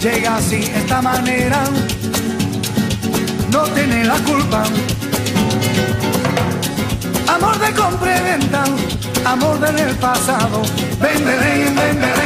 llega así, esta manera, no tiene la culpa. Amor de compra y venta, amor del pasado, vende, vende, vende